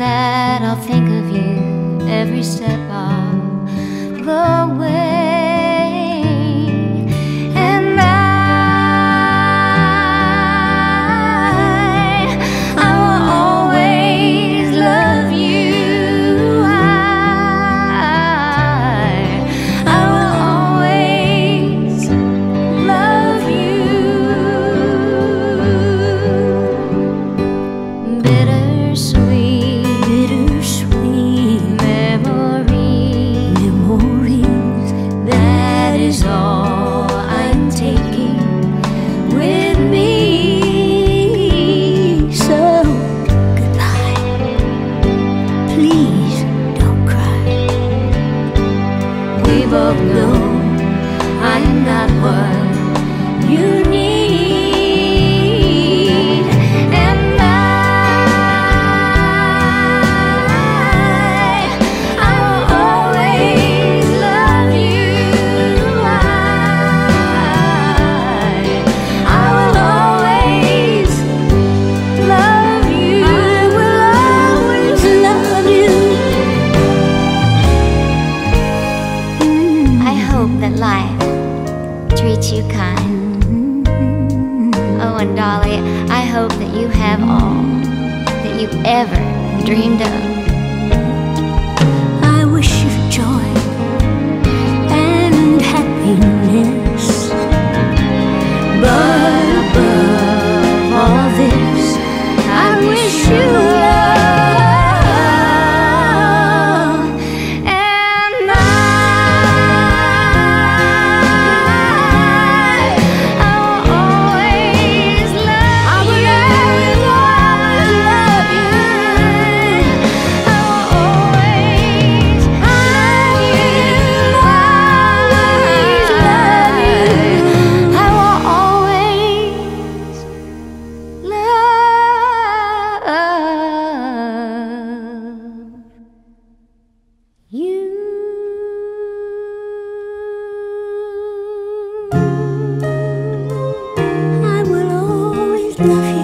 that I'll think of you every step of the way. Please don't cry. We both know I'm not what you need. Treats you kind. Oh, and Dolly, I hope that you have all that you've ever dreamed of. love you.